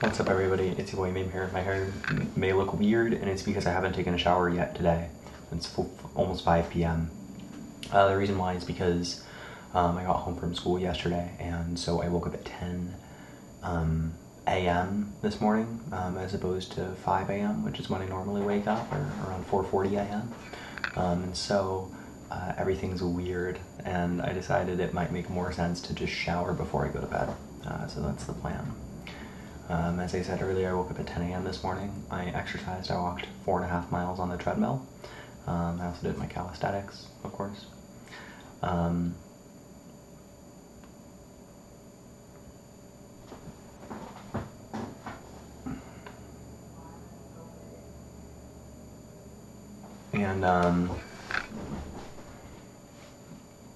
What's up, everybody? It's your boy Meme here. My hair may look weird, and it's because I haven't taken a shower yet today. It's almost 5 p.m. Uh, the reason why is because um, I got home from school yesterday, and so I woke up at 10 um, a.m. this morning, um, as opposed to 5 a.m., which is when I normally wake up, or around 4:40 a.m. Um, and so uh, everything's weird, and I decided it might make more sense to just shower before I go to bed. Uh, so that's the plan. Um, as I said earlier, I woke up at 10 a.m. this morning. I exercised. I walked four and a half miles on the treadmill. Um, I also did my calisthenics, of course. Um, and um,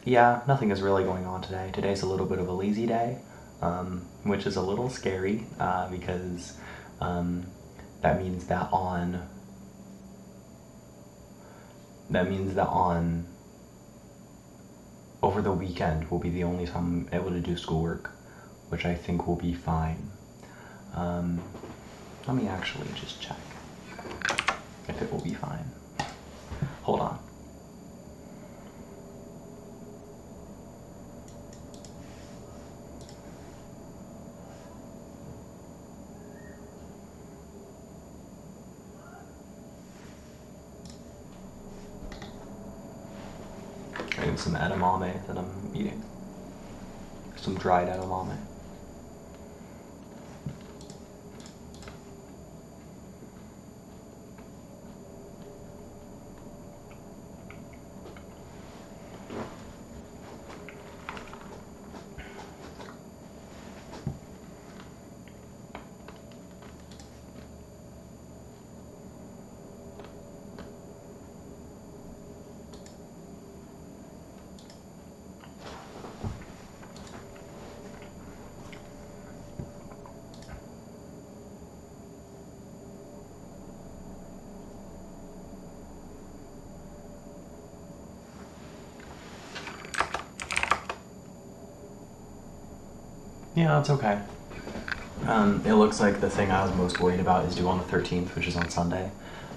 yeah, nothing is really going on today. Today's a little bit of a lazy day, um, which is a little scary uh, because um, that means that on that means that on over the weekend will be the only time I'm able to do schoolwork, which I think will be fine. Um, let me actually just check if it will be fine. Hold on. I have some edamame that I'm eating. Some dried edamame. Yeah, it's okay. Um, it looks like the thing I was most worried about is due on the 13th, which is on Sunday.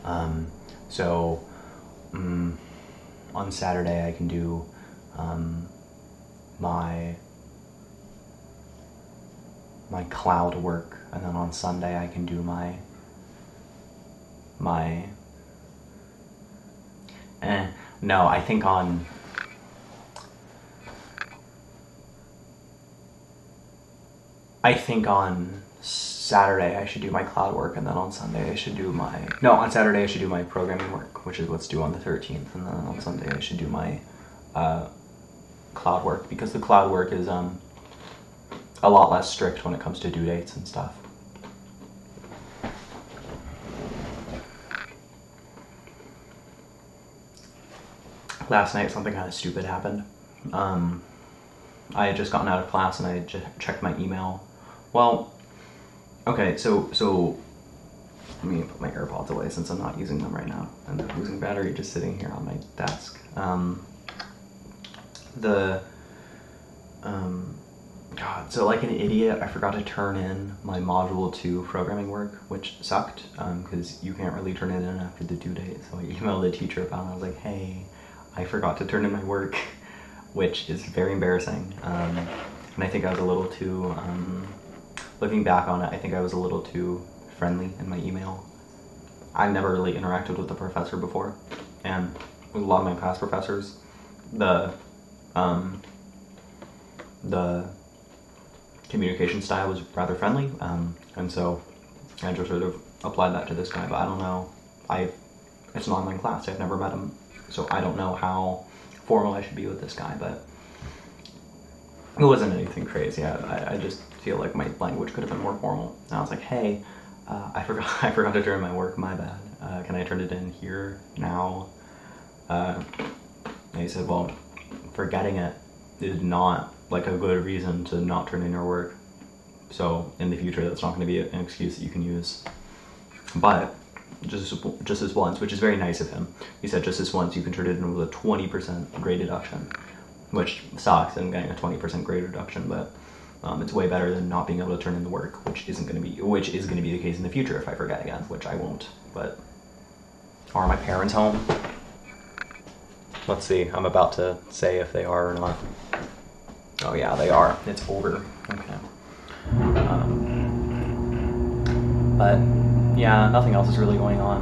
Um, so, um, on Saturday, I can do um, my my cloud work, and then on Sunday, I can do my my. Eh, no, I think on I think on Saturday I should do my cloud work, and then on Sunday I should do my no. On Saturday I should do my programming work, which is what's due on the thirteenth, and then on Sunday I should do my uh, cloud work because the cloud work is um a lot less strict when it comes to due dates and stuff. Last night something kind of stupid happened. Um, I had just gotten out of class and I checked my email. Well, okay, so so let me put my AirPods away since I'm not using them right now, and they're losing battery just sitting here on my desk. Um, the um, God, so like an idiot, I forgot to turn in my Module Two programming work, which sucked because you can't really turn it in after the due date. So I emailed the teacher about it. I was like, "Hey, I forgot to turn in my work." which is very embarrassing. Um, and I think I was a little too, um, looking back on it, I think I was a little too friendly in my email. I never really interacted with the professor before, and with a lot of my past professors, the um, the communication style was rather friendly, um, and so I just sort of applied that to this guy. But I don't know, I it's an online class. I've never met him, so I don't know how formal I should be with this guy, but it wasn't anything crazy. I, I just feel like my language could have been more formal. And I was like, hey, uh, I forgot I forgot to turn my work. My bad. Uh, can I turn it in here now? Uh, and he said, well, forgetting it is not like a good reason to not turn in your work. So in the future, that's not going to be an excuse that you can use. But just just this once, which is very nice of him. He said just this once you can turn it in with a twenty percent grade deduction, which sucks. I'm getting a twenty percent grade reduction, but Um, it's way better than not being able to turn in the work, which isn't going to be, which is going to be the case in the future if I forget again, which I won't. But are my parents home? Let's see. I'm about to say if they are or not. Oh yeah, they are. It's over. Okay. Um, but yeah, nothing else is really going on.